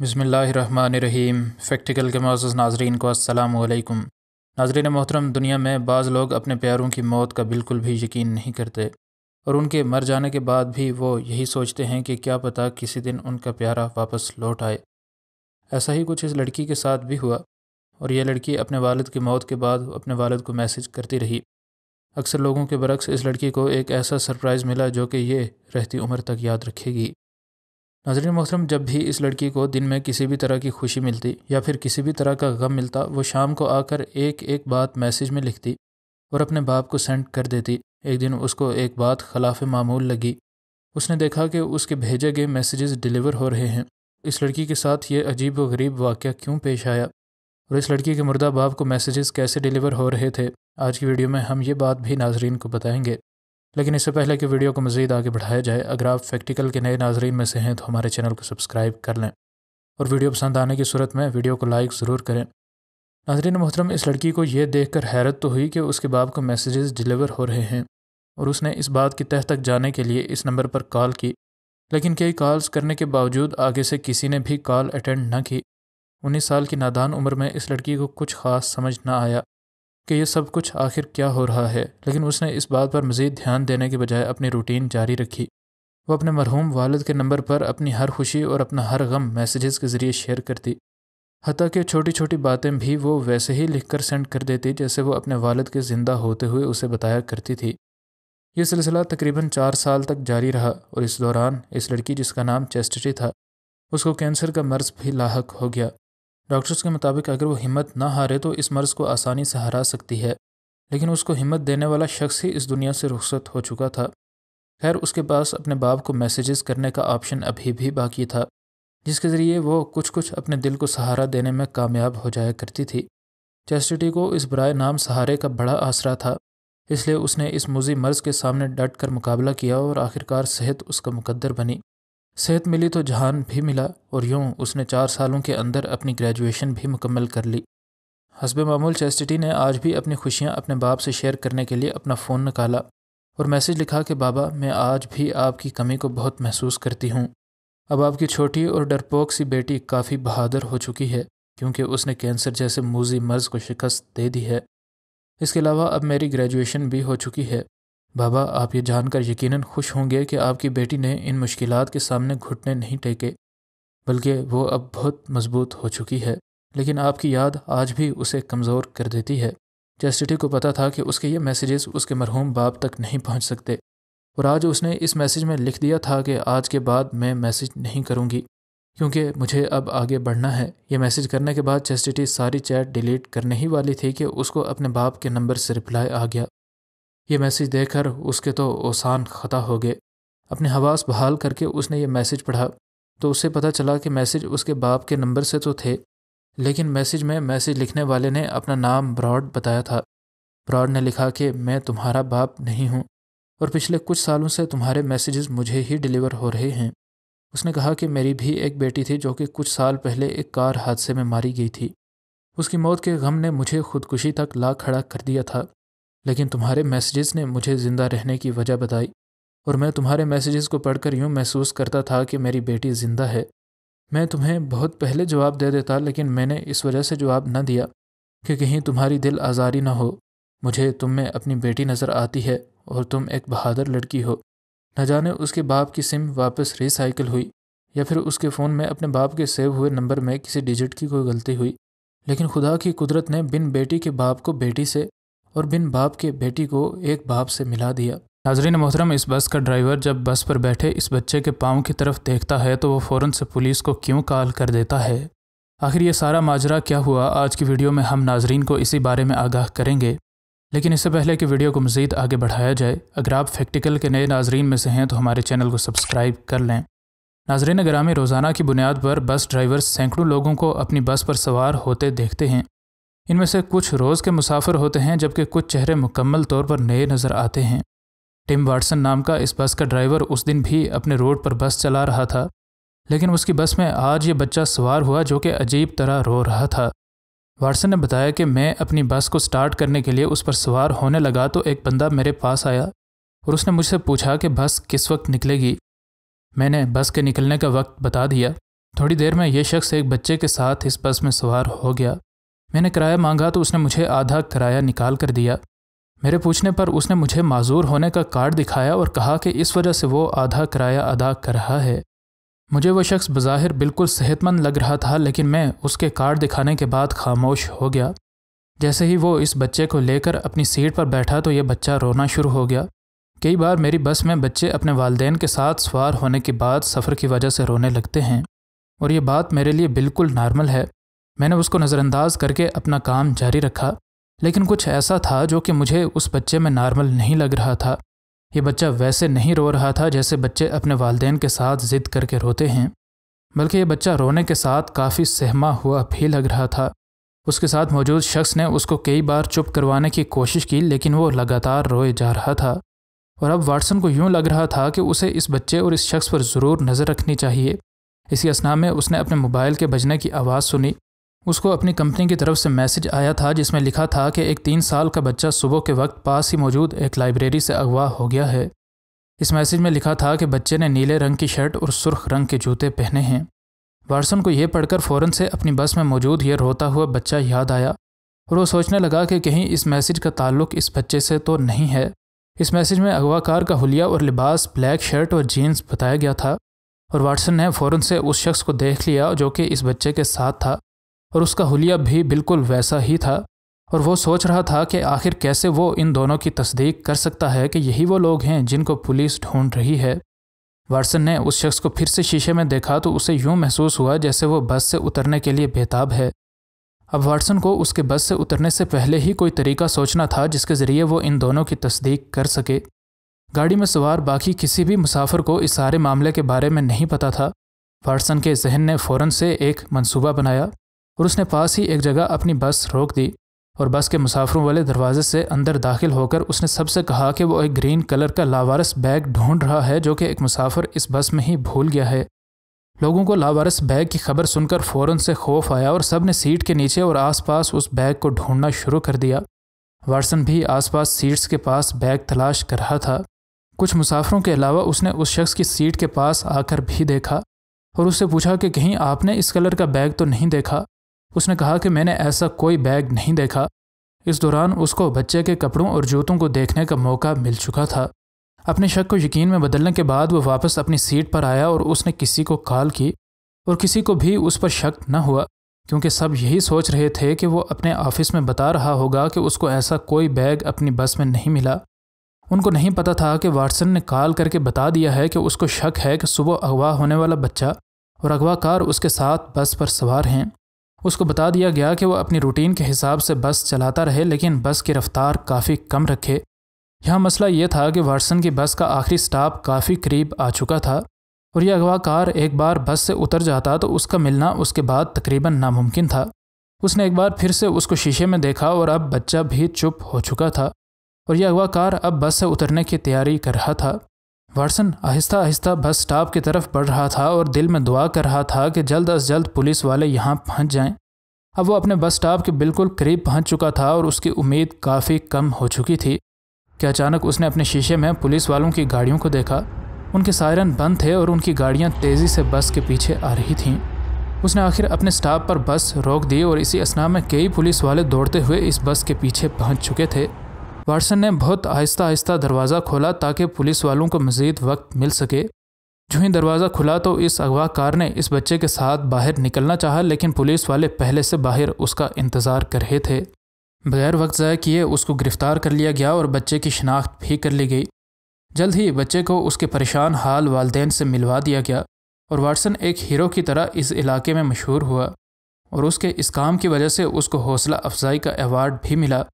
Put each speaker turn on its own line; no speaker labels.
बसमीम फैक्टिकल के मौज़ नाजरीन को असलकुम नाजरीन मोहतरम, दुनिया में बाज़ लोग अपने प्यारों की मौत का बिल्कुल भी यकीन नहीं करते और उनके मर जाने के बाद भी वो यही सोचते हैं कि क्या पता किसी दिन उनका प्यारा वापस लौट आए। ऐसा ही कुछ इस लड़की के साथ भी हुआ और यह लड़की अपने वालिद की मौत के बाद अपने वालिद को मैसेज करती रही। अक्सर लोगों के बरक्स इस लड़की को एक ऐसा सरप्राइज़ मिला जो कि ये रहती उम्र तक याद रखेगी। नाजरीन मोहतरम जब भी इस लड़की को दिन में किसी भी तरह की खुशी मिलती या फिर किसी भी तरह का गम मिलता, वो शाम को आकर एक एक बात मैसेज में लिखती और अपने बाप को सेंड कर देती। एक दिन उसको एक बात खिलाफ मामूल लगी। उसने देखा कि उसके भेजे गए मैसेजेस डिलीवर हो रहे हैं। इस लड़की के साथ ये अजीब व गरीब वाक़ क्यों पेश आया? और इस लड़की के मुर्दा बाप को मैसेजेस कैसे डिलीवर हो रहे थे? आज की वीडियो में हम ये बात भी नाजरीन को बताएँगे। लेकिन इससे पहले कि वीडियो को मज़ीद आगे बढ़ाया जाए, अगर आप प्रैक्टिकल के नए नाजरीन में से हैं तो हमारे चैनल को सब्सक्राइब कर लें। और वीडियो पसंद आने की सूरत में वीडियो को लाइक ज़रूर करें। नाजरीन मोहतरम, इस लड़की को यह देख कर हैरत तो हुई कि उसके बाप को मैसेजेस डिलीवर हो रहे हैं और उसने इस बात की तह तक जाने के लिए इस नंबर पर कॉल की। लेकिन कई कॉल्स करने के बावजूद आगे से किसी ने भी कॉल अटेंड न की। उन्नीस साल की नादान उम्र में इस लड़की को कुछ ख़ास समझ न आया। कि ये सब कुछ आखिर क्या हो रहा है। लेकिन उसने इस बात पर मज़ीद ध्यान देने के बजाय अपनी रूटीन जारी रखी। वो अपने मरहूम वालद के नंबर पर अपनी हर खुशी और अपना हर गम मैसेजेस के ज़रिए शेयर करती। हती कि छोटी छोटी बातें भी वो वैसे ही लिख कर सेंड कर देती जैसे वो अपने वालद के ज़िंदा होते हुए उसे बताया करती थी। ये सिलसिला तकरीबन चार साल तक जारी रहा और इस दौरान इस लड़की जिसका नाम चेस्टी था, उसको कैंसर का मर्ज़ भी लाक हो गया। डॉक्टर्स के मुताबिक अगर वो हिम्मत ना हारे तो इस मर्ज़ को आसानी से हरा सकती है। लेकिन उसको हिम्मत देने वाला शख्स ही इस दुनिया से रुखसत हो चुका था। खैर, उसके पास अपने बाप को मैसेजेस करने का ऑप्शन अभी भी बाकी था, जिसके ज़रिए वो कुछ कुछ अपने दिल को सहारा देने में कामयाब हो जाया करती थी। चेस्टिटी को इस बरए नाम सहारे का बड़ा आसरा था, इसलिए उसने इस मुजी मर्ज़ के सामने डट कर मुकाबला किया और आखिरकार सेहत उसका मुकद्दर बनी। सेहत मिली तो जहान भी मिला और यूँ उसने चार सालों के अंदर अपनी ग्रेजुएशन भी मुकम्मल कर ली। हसब मामूल चेस्टिटी ने आज भी अपनी खुशियाँ अपने बाप से शेयर करने के लिए अपना फ़ोन निकाला और मैसेज लिखा कि, बाबा, मैं आज भी आपकी कमी को बहुत महसूस करती हूँ। अब आपकी छोटी और डरपोक सी बेटी काफ़ी बहादुर हो चुकी है क्योंकि उसने कैंसर जैसे मूजी मर्ज़ को शिकस्त दे दी है। इसके अलावा अब मेरी ग्रेजुएशन भी हो चुकी है। बाबा, आप ये जानकर यकीनन खुश होंगे कि आपकी बेटी ने इन मुश्किलात के सामने घुटने नहीं टेके, बल्कि वो अब बहुत मज़बूत हो चुकी है। लेकिन आपकी याद आज भी उसे कमज़ोर कर देती है। चेस्टिटी को पता था कि उसके ये मैसेजेस उसके मरहूम बाप तक नहीं पहुँच सकते। और आज उसने इस मैसेज में लिख दिया था कि आज के बाद मैं मैसेज नहीं करूँगी, क्योंकि मुझे अब आगे बढ़ना है। ये मैसेज करने के बाद चेस्टिटी सारी चैट डिलीट करने ही वाली थी कि उसको अपने बाप के नंबर से रिप्लाई आ गया। ये मैसेज देखकर उसके तो ओसान ख़ता हो गए। अपने हवास बहाल करके उसने ये मैसेज पढ़ा तो उसे पता चला कि मैसेज उसके बाप के नंबर से तो थे, लेकिन मैसेज में मैसेज लिखने वाले ने अपना नाम ब्रॉड बताया था। ब्रॉड ने लिखा कि मैं तुम्हारा बाप नहीं हूँ, और पिछले कुछ सालों से तुम्हारे मैसेजेस मुझे ही डिलीवर हो रहे हैं। उसने कहा कि मेरी भी एक बेटी थी जो कि कुछ साल पहले एक कार हादसे में मारी गई थी। उसकी मौत के गम ने मुझे खुदकुशी तक ला खड़ा कर दिया था। लेकिन तुम्हारे मैसेजेस ने मुझे ज़िंदा रहने की वजह बताई और मैं तुम्हारे मैसेजेस को पढ़कर यूँ महसूस करता था कि मेरी बेटी ज़िंदा है। मैं तुम्हें बहुत पहले जवाब दे देता लेकिन मैंने इस वजह से जवाब न दिया कि कहीं तुम्हारी दिल आज़ारी ना हो। मुझे तुम में अपनी बेटी नज़र आती है और तुम एक बहादुर लड़की हो। न जाने उसके बाप की सिम वापस रिसाइकिल हुई या फिर उसके फ़ोन में अपने बाप के सेव हुए नंबर में किसी डिजिट की कोई गलती हुई। लेकिन खुदा की कुदरत ने बिन बेटी के बाप को बेटी से और बिन बाप के बेटी को एक बाप से मिला दिया। नाजरीन मोहतरम, इस बस का ड्राइवर जब बस पर बैठे, इस बच्चे के पाँव की तरफ़ देखता है तो वो फ़ौरन से पुलिस को क्यों कॉल कर देता है? आखिर ये सारा माजरा क्या हुआ? आज की वीडियो में हम नाजरीन को इसी बारे में आगाह करेंगे। लेकिन इससे पहले कि वीडियो को मज़ीद आगे बढ़ाया जाए, अगर आप फैक्टिकल के नए नाजरीन में से हैं तो हमारे चैनल को सब्सक्राइब कर लें। नाजरीन ग्रामी रोज़ाना की बुनियाद पर बस ड्राइवर सैकड़ों लोगों को अपनी बस पर सवार होते देखते हैं इनमें से कुछ रोज़ के मुसाफिर होते हैं, जबकि कुछ चेहरे मुकम्मल तौर पर नए नज़र आते हैं। टिम वाटसन नाम का इस बस का ड्राइवर उस दिन भी अपने रोड पर बस चला रहा था, लेकिन उसकी बस में आज ये बच्चा सवार हुआ जो कि अजीब तरह रो रहा था। वाटसन ने बताया कि मैं अपनी बस को स्टार्ट करने के लिए उस पर सवार होने लगा तो एक बंदा मेरे पास आया और उसने मुझसे पूछा कि बस किस वक्त निकलेगी। मैंने बस के निकलने का वक्त बता दिया। थोड़ी देर में यह शख्स एक बच्चे के साथ इस बस में सवार हो गया। मैंने किराया मांगा तो उसने मुझे आधा किराया निकाल कर दिया। मेरे पूछने पर उसने मुझे माजूर होने का कार्ड दिखाया और कहा कि इस वजह से वो आधा किराया अदा कर रहा है। मुझे वो शख्स बज़ाहिर बिल्कुल सेहतमंद लग रहा था, लेकिन मैं उसके कार्ड दिखाने के बाद खामोश हो गया। जैसे ही वो इस बच्चे को लेकर अपनी सीट पर बैठा तो यह बच्चा रोना शुरू हो गया। कई बार मेरी बस में बच्चे अपने वालदेन के साथ सवार होने के बाद सफ़र की वजह से रोने लगते हैं, और ये बात मेरे लिए बिल्कुल नॉर्मल है। मैंने उसको नज़रअंदाज करके अपना काम जारी रखा, लेकिन कुछ ऐसा था जो कि मुझे उस बच्चे में नॉर्मल नहीं लग रहा था। ये बच्चा वैसे नहीं रो रहा था जैसे बच्चे अपने वालदेन के साथ ज़िद करके रोते हैं, बल्कि ये बच्चा रोने के साथ काफ़ी सहमा हुआ भी लग रहा था। उसके साथ मौजूद शख्स ने उसको कई बार चुप करवाने की कोशिश की, लेकिन वो लगातार रोए जा रहा था। और अब वाटसन को यूँ लग रहा था कि उसे इस बच्चे और इस शख्स पर ज़रूर नज़र रखनी चाहिए। इसी असना में उसने अपने मोबाइल के बजने की आवाज़ सुनी। उसको अपनी कंपनी की तरफ़ से मैसेज आया था, जिसमें लिखा था कि एक तीन साल का बच्चा सुबह के वक्त पास ही मौजूद एक लाइब्रेरी से अगवा हो गया है। इस मैसेज में लिखा था कि बच्चे ने नीले रंग की शर्ट और सुर्ख रंग के जूते पहने हैं। वाटसन को यह पढ़कर फ़ौरन से अपनी बस में मौजूद ये रोता हुआ बच्चा याद आया और वो सोचने लगा कि कहीं इस मैसेज का ताल्लुक इस बच्चे से तो नहीं है। इस मैसेज में अगवाकार का हुलिया और लिबास, ब्लैक शर्ट और जीन्स बताया गया था और वाटसन ने फ़ौरन से उस शख्स को देख लिया जो कि इस बच्चे के साथ था। और उसका हुलिया भी बिल्कुल वैसा ही था। और वो सोच रहा था कि आखिर कैसे वो इन दोनों की तस्दीक कर सकता है कि यही वो लोग हैं जिनको पुलिस ढूंढ रही है। वाटसन ने उस शख्स को फिर से शीशे में देखा तो उसे यूँ महसूस हुआ जैसे वो बस से उतरने के लिए बेताब है। अब वाटसन को उसके बस से उतरने से पहले ही कोई तरीका सोचना था जिसके ज़रिए वो इन दोनों की तस्दीक कर सके। गाड़ी में सवार बाकी किसी भी मुसाफिर को इस सारे मामले के बारे में नहीं पता था। वाटसन के जहन ने फ़ौरन से एक मंसूबा बनाया। और उसने पास ही एक जगह अपनी बस रोक दी और बस के मुसाफरों वाले दरवाजे से अंदर दाखिल होकर उसने सबसे कहा कि वो एक ग्रीन कलर का लावारस बैग ढूंढ रहा है, जो कि एक मुसाफिर इस बस में ही भूल गया है। लोगों को लावारस बैग की खबर सुनकर फ़ौरन से खौफ आया और सबने सीट के नीचे और आसपास उस बैग को ढूंढना शुरू कर दिया। वाटसन भी आसपास सीट्स के पास बैग तलाश कर रहा था। कुछ मुसाफरों के अलावा उसने उस शख्स की सीट के पास आकर भी देखा और उससे पूछा कि कहीं आपने इस कलर का बैग तो नहीं देखा? उसने कहा कि मैंने ऐसा कोई बैग नहीं देखा। इस दौरान उसको बच्चे के कपड़ों और जूतों को देखने का मौका मिल चुका था। अपने शक को यकीन में बदलने के बाद वह वापस अपनी सीट पर आया और उसने किसी को कॉल की और किसी को भी उस पर शक न हुआ, क्योंकि सब यही सोच रहे थे कि वो अपने ऑफ़िस में बता रहा होगा कि उसको ऐसा कोई बैग अपनी बस में नहीं मिला। उनको नहीं पता था कि वाटसन ने कॉल करके बता दिया है कि उसको शक है कि सुबह अगवा होने वाला बच्चा और अगवाकार उसके साथ बस पर सवार हैं। उसको बता दिया गया कि वह अपनी रूटीन के हिसाब से बस चलाता रहे, लेकिन बस की रफ्तार काफ़ी कम रखे। यहाँ मसला ये था कि वाटसन की बस का आखिरी स्टॉप काफ़ी करीब आ चुका था और यह अगवाकार एक बार बस से उतर जाता तो उसका मिलना उसके बाद तकरीबन नामुमकिन था। उसने एक बार फिर से उसको शीशे में देखा और अब बच्चा भी चुप हो चुका था और यह अगवाकार अब बस से उतरने की तैयारी कर रहा था। Watson Aahista Aahista bus stop की तरफ़ बढ़ रहा था और दिल में दुआ कर रहा था कि जल्द अज जल्द पुलिस वाले यहाँ पहुँच जाएँ। अब वो अपने बस स्टॉप के बिल्कुल करीब पहुँच चुका था और उसकी उम्मीद काफ़ी कम हो चुकी थी। कि अचानक उसने अपने शीशे में पुलिस वालों की गाड़ियों को देखा? उनके सायरन बंद थे और उनकी गाड़ियाँ तेज़ी से बस के पीछे आ रही थीं। उसने आखिर अपने स्टॉप पर बस रोक दी और इसी असना में कई पुलिस वाले दौड़ते हुए इस बस के पीछे पहुँच चुके थे। वाटसन ने बहुत आहिस्ता आहिस्ता दरवाज़ा खोला ताकि पुलिस वालों को मज़ीद वक्त मिल सके। जो ही दरवाज़ा खुला तो इस अगवा कार ने इस बच्चे के साथ बाहर निकलना चाहा, लेकिन पुलिस वाले पहले से बाहर उसका इंतज़ार कर रहे थे। बगैर वक्त ज़ाय किए उसको गिरफ़्तार कर लिया गया और बच्चे की शनाख्त भी कर ली गई। जल्द ही बच्चे को उसके परेशान हाल वालदेन से मिलवा दिया गया और वाटसन एक हीरो की तरह इस इलाके में मशहूर हुआ और उसके इस काम की वजह से उसको हौसला अफजाई का अवार्ड भी मिला।